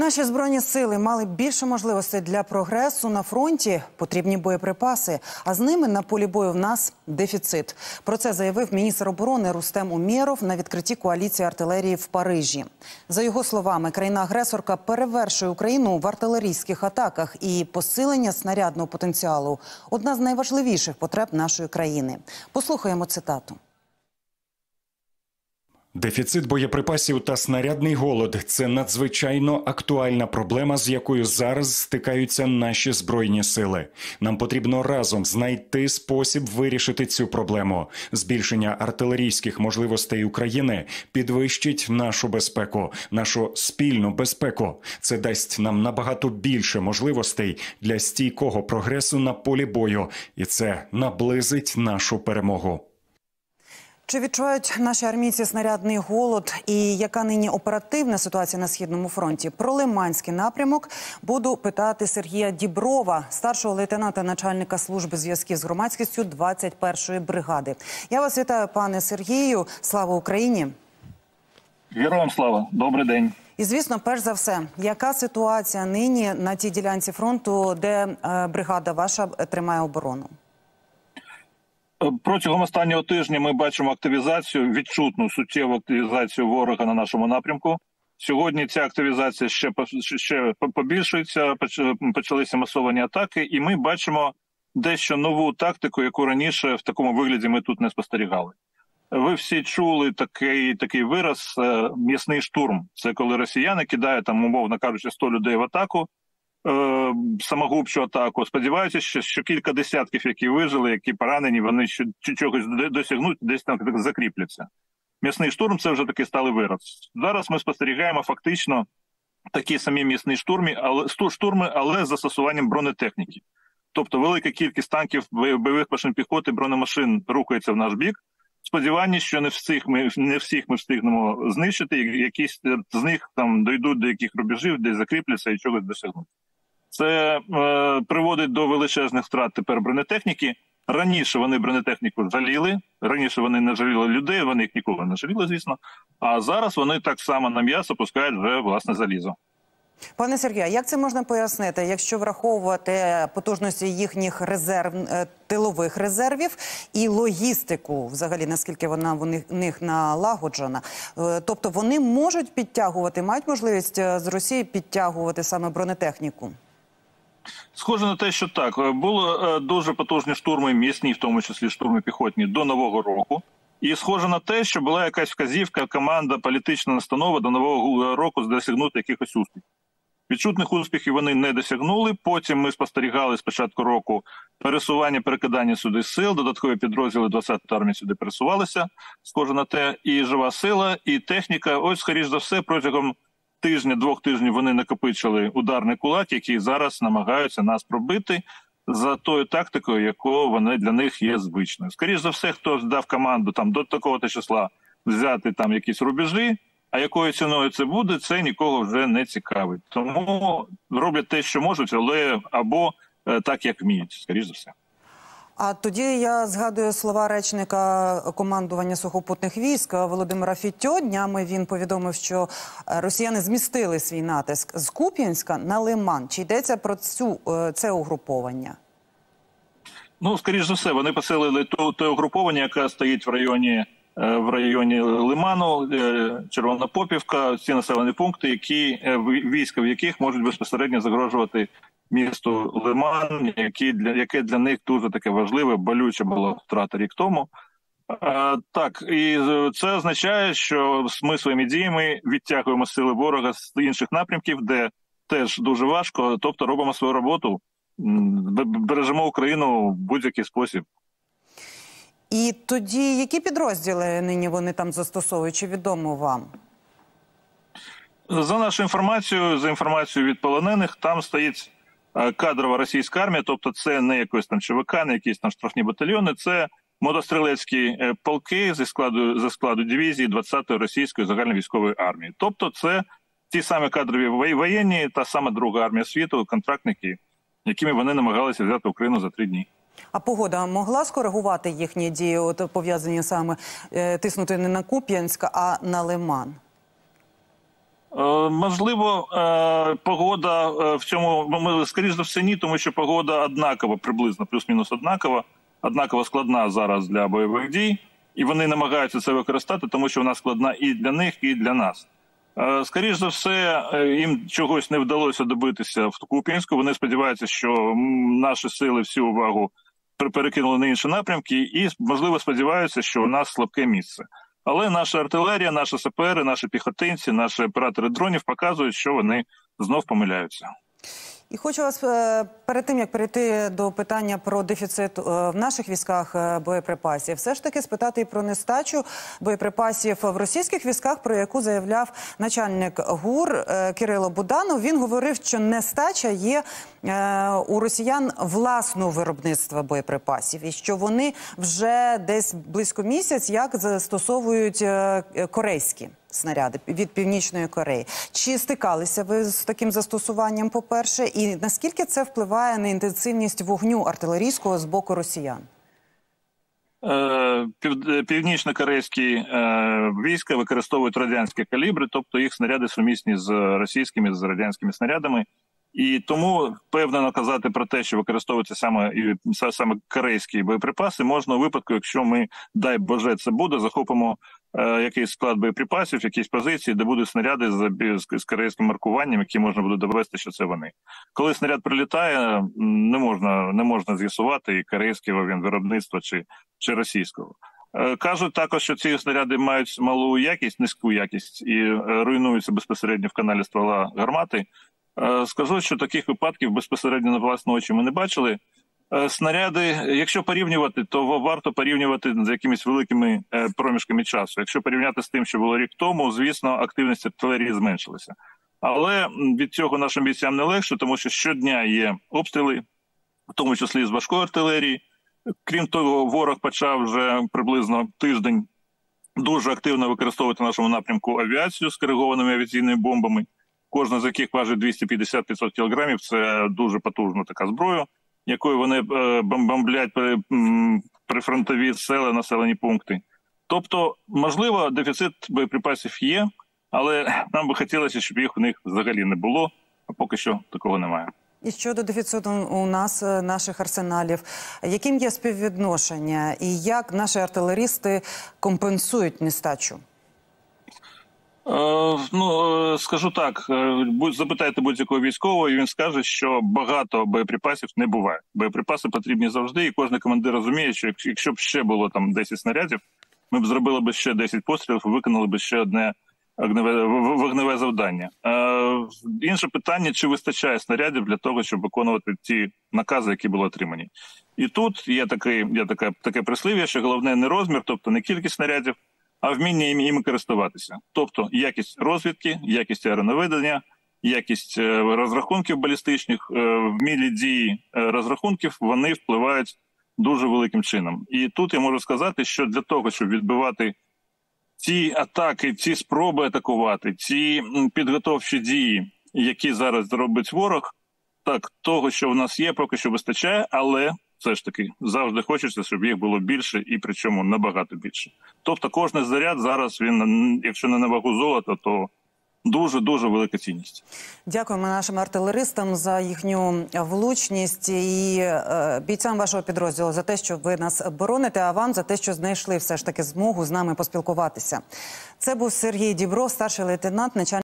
Наші збройні сили мали більше можливостей для прогресу на фронті. Потрібні боєприпаси, а з ними на полі бою в нас дефіцит. Про це заявив міністр оборони Рустем Умєров на відкритті коаліції артилерії в Парижі. За його словами, країна-агресорка перевершує Україну в артилерійських атаках і посилення снарядного потенціалу одна з найважливіших потреб нашої країни. Послухаємо цитату. Дефіцит боєприпасів та снарядний голод це надзвичайно актуальна проблема, з якою зараз стикаються наші збройні сили. Нам потрібно разом знайти спосіб вирішити цю проблему. Збільшення артилерійських можливостей України підвищить нашу безпеку, нашу спільну безпеку. Це дасть нам набагато більше можливостей для стійкого прогресу на полі бою, і це наблизить нашу перемогу. Чи відчувають наші армійці снарядний голод і яка нині оперативна ситуація на східному фронті? Про Лиманський напрямок буду питати Сергія Діброва, старшого лейтенанта начальника служби зв'язків з громадськістю 21-ї бригади. Я вас вітаю, пане Сергію. Слава Україні! Героям слава, добрий день. І звісно, перш за все, яка ситуація нині на тій ділянці фронту, де е, бригада ваша тримає оборону? Протягом останнього тижня ми бачимо активізацію, відчутну суттєву активізацію ворога на нашому напрямку. Сьогодні ця активізація ще ще побільшується. почалися масовані атаки, і ми бачимо дещо нову тактику, яку раніше в такому вигляді ми тут не спостерігали. Ви всі чули такий такий вираз е, м'ясний штурм. Це коли росіяни кидають там, умовно кажучи, 100 людей в атаку. Е, самогубчу атаку. Сподіваюся, що що кілька десятків, які вижили, які поранені, вони ще чогось досягнуть, десь там закріпляться. М'ясний штурм це вже такий сталий вираз. Зараз ми спостерігаємо фактично такі самі м'ясні штурми, але штурми, але з застосуванням бронетехніки. Тобто велика кількість танків, бойових машин піхоти, бронемашин рухається в наш бік. Сподівання, що не всіх ми не всіх ми встигнемо знищити, якісь з них там дойдуть до яких рубежів, десь закріпляться і чогось досягнуть. Це е, приводить до величезних втрат тепер бронетехніки. Раніше вони бронетехніку жаліли, раніше вони не жаліли людей, вони їх ніколи не жаліли, звісно. А зараз вони так само на м'ясо пускають вже власне залізо. Пане Сергію, як це можна пояснити, якщо враховувати потужності їхніх резерв е, тилових резервів і логістику, взагалі наскільки вона в них налагоджена? Е, тобто вони можуть підтягувати, мають можливість е, з Росії підтягувати саме бронетехніку? Схоже на те, що так е, було е, дуже потужні штурми, місні, в тому числі штурми піхотні до нового року. І схоже на те, що була якась вказівка, команда, політична настанова до нового року досягнути якихось успіхів. Відчутних успіхів вони не досягнули. Потім ми спостерігали з початку року пересування, перекидання сюди сил. Додаткові підрозділи 20-ї армії сюди пересувалися. Схоже на те, і жива сила, і техніка. Ось, скоріш за все, протягом тижня-двох тижнів вони накопичили ударний кулак, який зараз намагаються нас пробити за тою тактикою, яку вони для них є звичною. Скоріше за все, хто дав команду там до такого то числа взяти там якісь рубежі. А якою ціною це буде, це нікого вже не цікавить. Тому роблять те, що можуть, але або е, так як вміють, скоріш за все. А тоді я згадую слова речника командування сухопутних військ Володимира Фітьо. Днями він повідомив, що е, росіяни змістили свій натиск з Куп'янська на Лиман. Чи йдеться про цю е, це угруповання? Ну скоріш за все, вони посилили те угруповання, яке стоїть в районі в районі Лиману, Червона Попівка, ці населені пункти, які війська в яких можуть безпосередньо загрожувати місто Лиман, які для яке для них дуже таке важливе, болюче було втрата рік тому. Так, і це означає, що ми своїми діями відтягуємо сили ворога з інших напрямків, де теж дуже важко. Тобто робимо свою роботу, бережемо Україну в будь-який спосіб. І тоді які підрозділи нині вони там застосовують? Чи відомо вам? За нашою інформацією, за інформацією від полонених, там стоїть Е, кадрова російська армія, тобто це не якось там ЧВК, не якісь там штрафні батальйони, це мотострілецькі е, полки зі складу зі складу дивізії 20-ї російської загальновійськової армії. Тобто, це ті самі кадрові воєнні, та сама друга армія світу, контрактники, якими вони намагалися взяти Україну за три дні. А погода могла скоригувати їхні дії, от пов'язані саме е, тиснути не на Куп'янськ, а на Лиман. Е, Можливо, е, погода в цьому скоріш за все ні, тому що погода однакова, приблизно плюс-мінус однакова, однаково складна зараз для бойових дій, і вони намагаються це використати, тому що вона складна і для них, і для нас. Е, Скоріш за все, їм чогось не вдалося добитися в Куп'янську. Вони сподіваються, що наші сили всю увагу перекинули на інші напрямки, і можливо сподіваються, що у нас слабке місце. Але наша артилерія, наші сапери, наші піхотинці, наші оператори дронів показують, що вони знов помиляються. І хочу вас е, перед тим як перейти до питання про дефіцит е, в наших військах е, боєприпасів, все ж таки спитати і про нестачу боєприпасів в російських військах, про яку заявляв начальник ГУР Кирило Буданов. Він говорив, що нестача є у росіян власного виробництва боєприпасів, і що вони вже десь близько місяць як застосовують корейські снаряди від північної Кореї. Чи стикалися ви з таким застосуванням? По перше, і наскільки це впливає на інтенсивність вогню артилерійського з боку росіян? Е, Північно-корейські е, війська використовують радянські калібри, тобто їх снаряди сумісні з російськими з радянськими снарядами. І тому впевнено казати про те, що використовуються саме і саме корейські боєприпаси, можна у випадку, якщо ми дай Боже це буде, захопимо е, якийсь склад боєприпасів, якісь позиції, де будуть снаряди з, з, з корейським маркуванням, які можна буде довести, що це вони. Коли снаряд прилітає, не можна не можна з'ясувати і корейського він виробництва чи, чи російського. Е, Кажуть також, що ці снаряди мають малу якість, низьку якість і е, руйнуються безпосередньо в каналі ствола гармати. Е, Скажу, що таких випадків безпосередньо на власні очі ми не бачили. Е, Снаряди, якщо порівнювати, то варто порівнювати з якимись великими е, проміжками часу. Якщо порівняти з тим, що було рік тому, звісно, активність артилерії зменшилася. Але від цього нашим бійцям не легше, тому що щодня є обстріли, в тому числі з важкої артилерії. Крім того, ворог почав вже приблизно тиждень дуже активно використовувати в нашому напрямку авіацію з коригованими авіаційними бомбами. Кожна з яких важить 250-500 кілограмів. Це дуже потужна така зброя, якою вони е, бом- бомблять прифронтові села, населені пункти. Тобто, можливо, дефіцит боєприпасів є, але нам би хотілося, щоб їх у них взагалі не було. А поки що такого немає. І щодо дефіциту у нас е, наших арсеналів, яким є співвідношення, і як наші артилерісти компенсують нестачу? Е, ну е, скажу так: е, запитайте будь-якого військового, і він скаже, що багато боєприпасів не буває. Боєприпаси потрібні завжди, і кожен командир розуміє, що якщо- б ще було там 10 снарядів, ми б зробили б ще 10 пострілів виконали б ще одне огневе вогневе завдання. Інше питання: чи вистачає снарядів для того, щоб виконувати ті накази, які були отримані. І тут є такий, є таке, таке прислів'я, що головне не розмір, тобто не кількість снарядів, а вміння їм- користуватися. Тобто якість розвідки, якість аеронаведення, якість е, розрахунків балістичних, е, вмілі дії е, розрахунків, вони впливають дуже великим чином. І тут я можу сказати, що для того, щоб відбивати ці атаки, ці спроби атакувати, ці підготовчі дії, які зараз робить ворог, так того, що в нас є, поки що вистачає, але все ж таки завжди хочеться, щоб їх було більше і причому набагато більше. Тобто, кожен заряд зараз він, якщо не на вагу золота, то дуже дуже велика цінність. Дякуємо нашим артилеристам за їхню влучність і е, бійцям вашого підрозділу за те, що ви нас бороните. А вам за те, що знайшли все ж таки змогу з нами поспілкуватися. Це був Сергій Дібров, старший лейтенант, начальник.